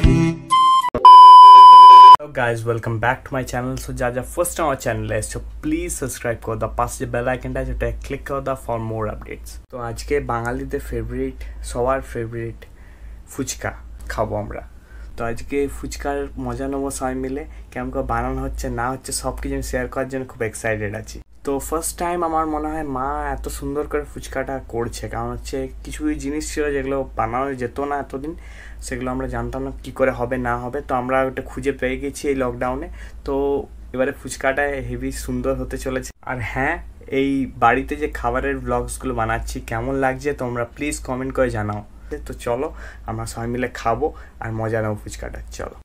Hello guys, welcome back to my channel. So, jaja, first time our channel is, so please subscribe kar the পাশে যে bell আইকনটা আছে ওটা click কর দা for more updates তো আজকে বাঙালিদের ফেভারিট সবার ফেভারিট ফুচকা খাব আমরা তো আজকে ফুচকার মজা নেব সবাই মিলে। কেমন করে বানানো হচ্ছে, না হচ্ছে সব কিছু আমি শেয়ার করার জন্য খুব এক্সাইটেড আছি। তো ফার্স্ট টাইম আমার মনে হয় মা এত সুন্দর করে ফুচকাটা করছে। কারণ হচ্ছে কিছু জিনিস ছিল যেগুলো বানানো যেত না এতদিন, সেগুলো আমরা জানতাম না কী করে হবে, না হবে। তো আমরা ওটা খুঁজে পেয়ে গেছি এই লকডাউনে তো এবারে ফুচকাটা হেভি সুন্দর হতে চলেছে। আর হ্যাঁ এই বাড়িতে যে খাবারের ব্লগসগুলো বানাচ্ছি, কেমন লাগছে তোমরা প্লিজ কমেন্ট করে জানাও। তো চলো, আমরা সবাই মিলে খাব আর মজা নেব ফুচকাটা। চলো।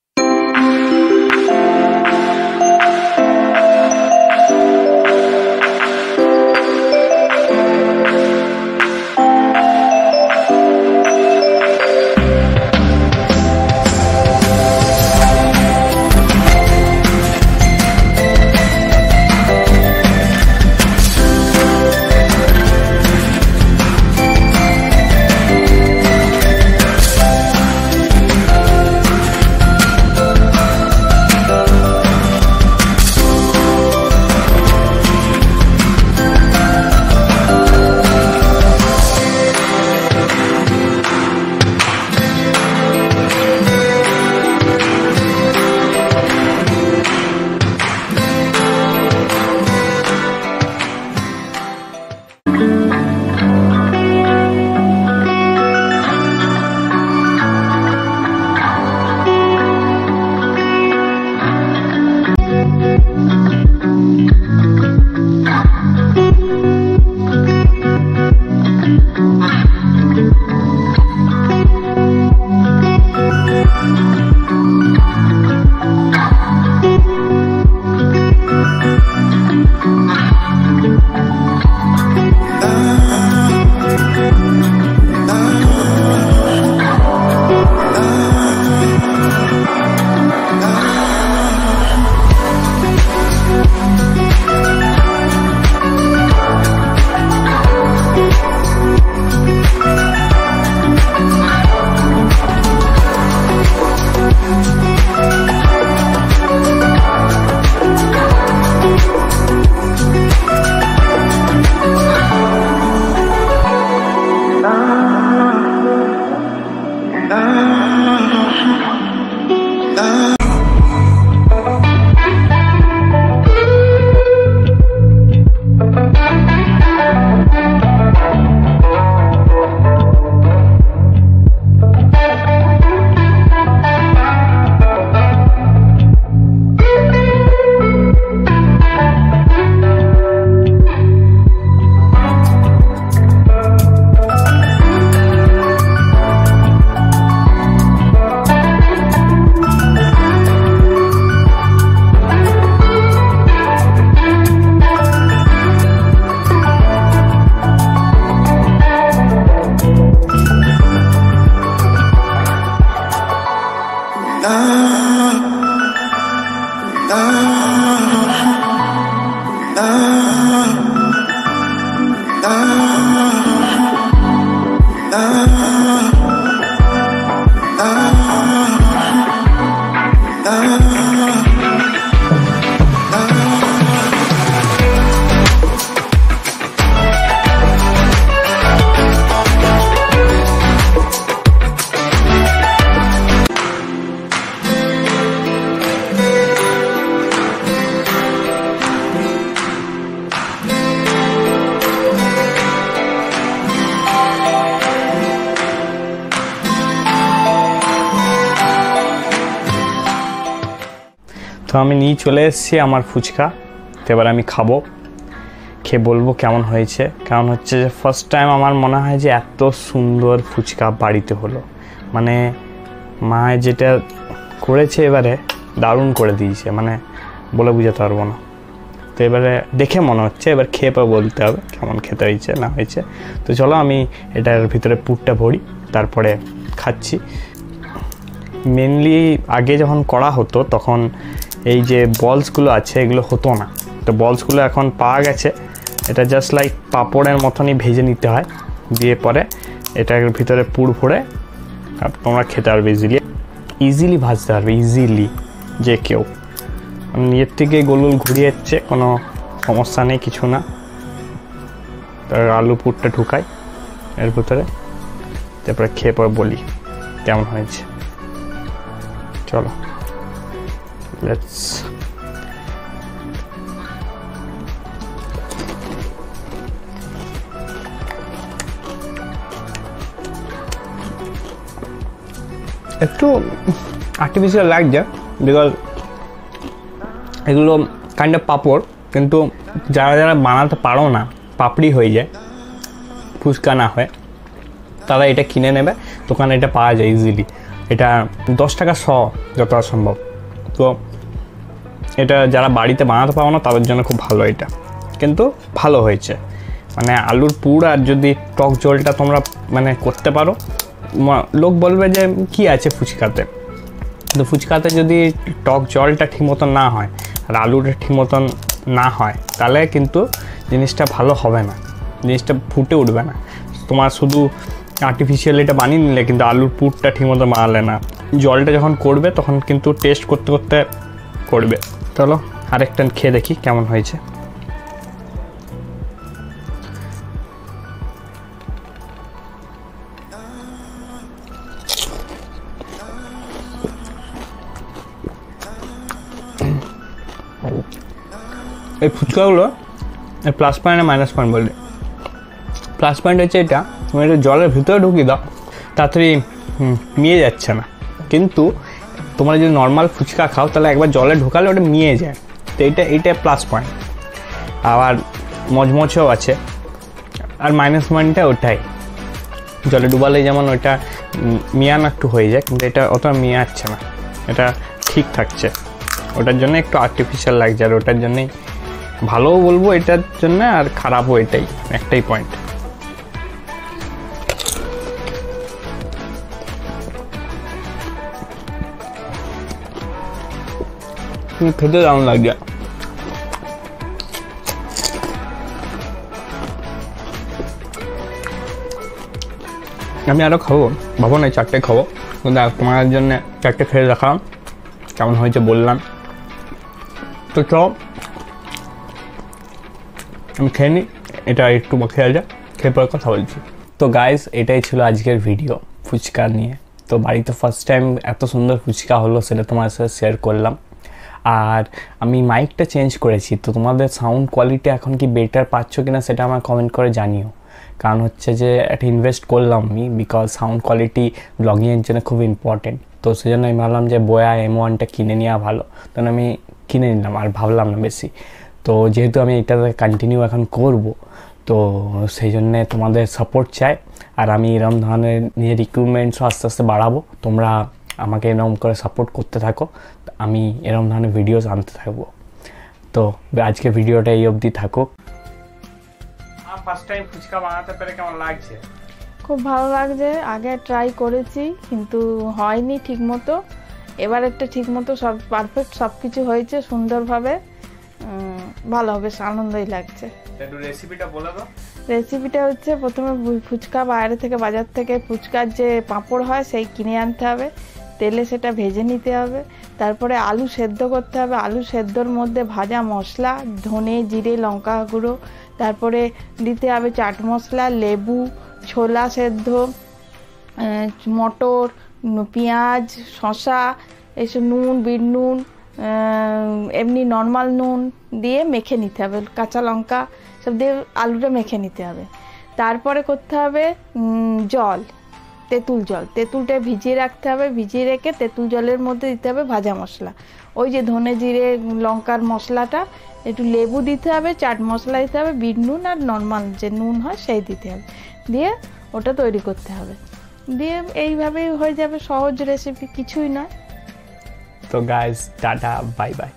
তো আমি নিয়ে চলে এসেছি আমার ফুচকা। তো এবার আমি খাব। খেয়ে বলব কেমন হয়েছে। কারণ হচ্ছে যে ফার্স্ট টাইম আমার মনে হয় যে এত সুন্দর ফুচকা বাড়িতে হলো। মানে মা যেটা করেছে এবারে দারুণ করে দিয়েছে। মানে বলে বুঝাতে পারব না। তো এবারে দেখে মনে হচ্ছে, এবার খেয়ে পা বলতে হবে কেমন খেতে হয়েছে, না হয়েছে। তো চলো আমি এটার ভিতরে পুরটা ভরি, তারপরে খাচ্ছি। মেনলি আগে যখন করা হতো, তখন এই যে বলসগুলো আছে, এগুলো হতো না। তো বলসগুলো এখন পাওয়া গেছে। এটা জাস্ট লাইক পাঁপড়ের মতনই ভেজে নিতে হয়। দিয়ে পরে এটার ভিতরে পুর ভরে তোমরা খেতে পারবে ইজিলি ইজিলি ভাজতে পারবে ইজিলি যে কেউ। নিজের থেকে গোলুল ঘুরিয়ে যাচ্ছে কোনো সমস্যা নেই, কিছু না। তার আলু পুরটা ঢুকাই এর ভিতরে। তারপরে খেয়ে পরে বলি কেমন হয়েছে। চলো। লেটস একটু আর্টিফিশিয়াল লাগছে বিকজ এগুলো কাইন্ড অফ পাপড়, কিন্তু যারা যারা বানাতে পারো না, পাপড়ি হয়ে যায়, ফুচকা না হয়, তারা এটা কিনে নেবে, দোকানে এটা পাওয়া যায় ইজিলি এটা দশ টাকা শ যতটা সম্ভব। তো এটা যারা বাড়িতে বানাতে পারো না, তাদের জন্য খুব ভালো এটা। কিন্তু ভালো হয়েছে। মানে আলুর পুর আর যদি টক জলটা তোমরা মানে করতে পারো লোক বলবে যে, কি আছে ফুচকাতে? কিন্তু ফুচকাতে যদি টক জলটা ঠিক মতন না হয়, আর আলুটা ঠিক মতন না হয়, তাহলে কিন্তু জিনিসটা ভালো হবে না। জিনিসটা ফুটে উঠবে না। তোমার শুধু আর্টিফিশিয়াল এটা বানিয়ে নিলে কিন্তু আলুর পুরটা ঠিক মতো বানালে না। জলটা যখন করবে, তখন কিন্তু টেস্ট করতে করতে করবে। চলো আরেকটা খেয়ে দেখি কেমন হয়েছে। এই ফুচকাগুলো? প্লাস পয়েন্ট আর মাইনাস পয়েন্ট বললে। প্লাস পয়েন্ট হচ্ছে এটা তুমি এটা জলের ভিতরে ঢুকিয়ে দাও তাড়াতাড়ি মিয়ে যাচ্ছে না। কিন্তু তোমরা যদি নর্মাল ফুচকা খাও, তাহলে একবার জলে ঢোকালে ওটা মিয়ে যায়। তো এটা এটা প্লাস পয়েন্ট আবার মচমচেও আছে। আর মাইনাস পয়েন্টটা ওটাই। জলে ডুবালে যেমন ওইটা মিয়ান একটু হয়ে যায়, কিন্তু এটা অত মিয়াচ্ছে না। এটা ঠিক থাকছে। ওটার জন্য একটু আর্টিফিশিয়াল লাগছে, আর ওটার জন্যই ভালোও বলব, এটার জন্য আর খারাপও এটাই, একটাই পয়েন্ট খেতে দারুণ লাগছে আমি আরও খাব ভাবো না চারটে খাব কিন্তু তোমার জন্য চারটে খেয়ে দেখালাম কেমন হয়েছে বললাম তো চ আমি খেয়ে নিই এটা একটু খেয়ে যা খেয়ে পরে কথা বলছি তো গাইস এটাই ছিল আজকের ভিডিও ফুচকা নিয়ে তো বাড়িতে ফার্স্ট টাইম এত সুন্দর ফুচকা হলো সেটা তোমার সাথে শেয়ার করলাম আর আমি মাইকটা চেঞ্জ করেছি, তো তোমাদের সাউন্ড কোয়ালিটি এখন কি বেটার পাচ্ছ কি না সেটা আমার কমেন্ট করে জানিও। কারণ হচ্ছে যে একটা ইনভেস্ট করলাম আমি বিকজ সাউন্ড কোয়ালিটি ব্লগিংয়ের জন্য খুব ইম্পর্টেন্ট তো সেই জন্য আমি ভাবলাম যে বয়া এম ওয়ানটা কিনে নেওয়া ভালো। তখন আমি কিনে নিলাম আর ভাবলাম না বেশি। তো যেহেতু আমি এটাতে কন্টিনিউ এখন করব, তো সেই জন্যে তোমাদের সাপোর্ট চাই। আর আমি এরকম ধরনের নিজের রিক্রুটমেন্টসও আস্তে আস্তে বাড়াবো। তোমরা আমাকে এরকম করে সাপোর্ট করতে থাকো আমি এরকম ধরনের ভিডিওস আনতে থাকব। তো আজকে ভিডিওটা এই অবধি থাকুক। ফার্স্ট টাইম ফুচকা বানাতে পেরে কেমন লাগছে? খুব ভালো লাগছে আগে ট্রাই করেছি কিন্তু হয়নি ঠিক মতো এবার একটা ঠিক মতো সব পারফেক্ট সব কিছু হয়েছে সুন্দরভাবে। ভালো বেশ আনন্দই লাগছে। একটু রেসিপিটা বলে দাও। রেসিপিটা হচ্ছে প্রথমে ফুচকা বাইরে থেকে বাজার থেকে ফুচকার যে পাঁপড় হয় সেই কিনে আনতে হবে। তেলে সেটা ভেজে নিতে হবে, তারপরে আলু সেদ্ধ করতে হবে। আলু সেদ্ধর মধ্যে ভাজা মশলা, ধনে, জিরে, লঙ্কা গুঁড়ো, তারপরে দিতে হবে চাট মশলা, লেবু, ছোলা সেদ্ধ মটর পেঁয়াজ, শসা, এসব নুন, বিট নুন এমনি নর্মাল নুন দিয়ে মেখে নিতে হবে। কাঁচা লঙ্কা সব দিয়ে আলুটা মেখে নিতে হবে। তারপরে করতে হবে জল। তেঁতুল জল। তেঁতুলটা ভিজিয়ে রাখতে হবে, ভিজিয়ে রেখে তেঁতুল জলের মধ্যে দিতে হবে ভাজা মশলা। ওই যে ধনে জিরে, লঙ্কার মশলাটা, একটু লেবু দিতে হবে, চাট মশলা দিতে হবে, বিট নুন আর নর্মাল যে নুন হয় সেই দিতে হবে। দিয়ে ওটা তৈরি করতে হবে। দিয়ে এইভাবেই হয়ে যাবে সহজ রেসিপি কিছুই নয়। তো গাইজ টাটা বাই বাই